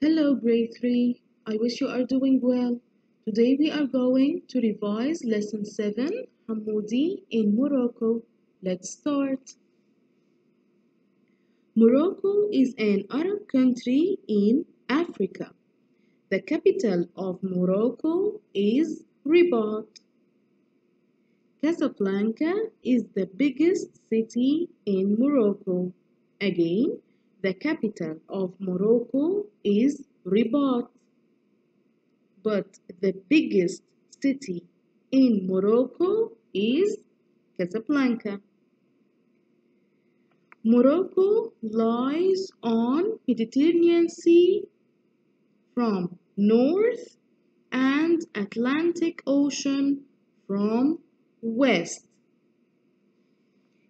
Hello, grade 3. I wish you are doing well. Today we are going to revise lesson 7, Hamoudi in Morocco. Let's start. Morocco is an Arab country in Africa. The capital of Morocco is Rabat. Casablanca is the biggest city in Morocco. Again, the capital of Morocco is Rabat. But the biggest city in Morocco is Casablanca. Morocco lies on Mediterranean Sea from north and Atlantic Ocean from west.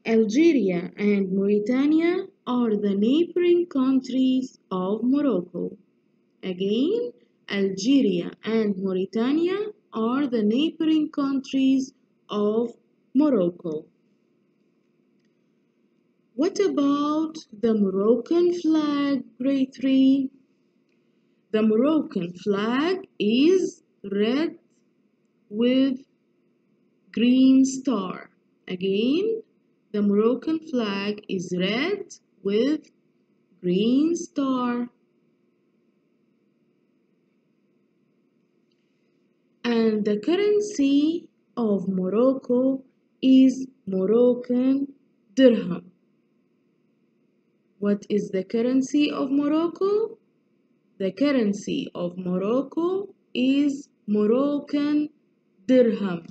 Algeria and Mauritania are the neighboring countries of Morocco. Again, Algeria and Mauritania are the neighboring countries of Morocco. What about the Moroccan flag, grade 3? The Moroccan flag is red with green star. Again, the Moroccan flag is red with green star. And the currency of Morocco is Moroccan dirham. What is the currency of Morocco? The currency of Morocco is Moroccan dirham.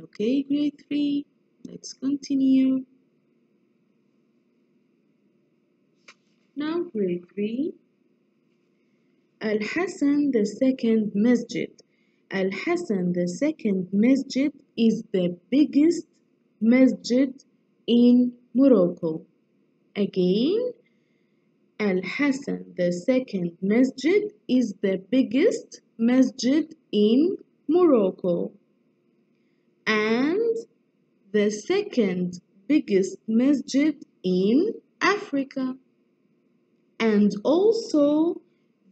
Okay, grade 3, let's continue. Now grade 3. Al-Hassan the second masjid. Al-Hassan the second masjid is the biggest masjid in Morocco. Again, Al-Hassan the second masjid is the biggest masjid in Morocco. And the second biggest masjid in Africa. And also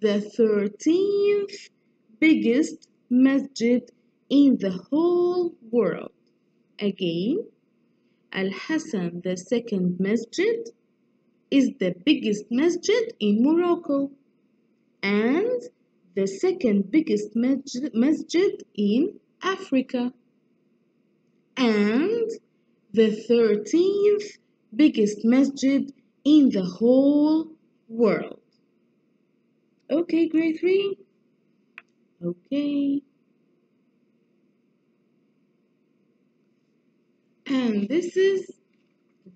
the 13th biggest masjid in the whole world. Again, Al Hassan, the second masjid, is the biggest masjid in Morocco. And the second biggest masjid in Africa and the 13th biggest masjid in the whole world. Okay, grade 3? Okay. And this is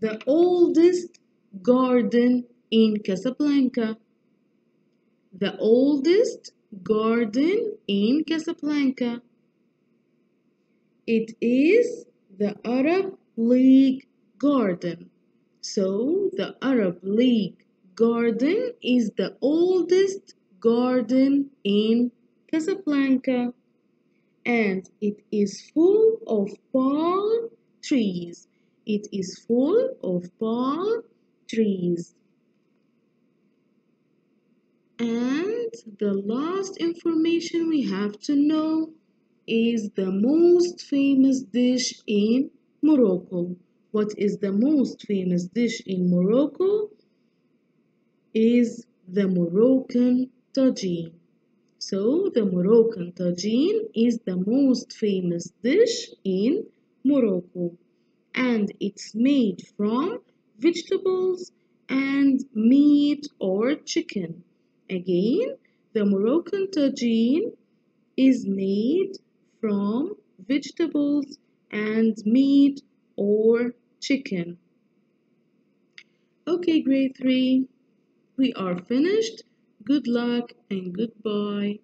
the oldest garden in Casablanca. The oldest garden in Casablanca. It is the Arab League Garden. So the Arab League garden is the oldest garden in Casablanca and it is full of palm trees. It is full of palm trees. And the last information we have to know is the most famous dish in Morocco. What is the most famous dish in Morocco? is the Moroccan tagine. So the Moroccan tagine is the most famous dish in Morocco and it's made from vegetables and meat or chicken. Again, the Moroccan tagine is made from vegetables and meat or chicken. Okay, grade 3 we are finished. Good luck and goodbye.